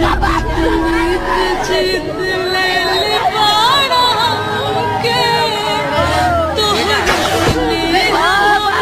爸爸，你自己的。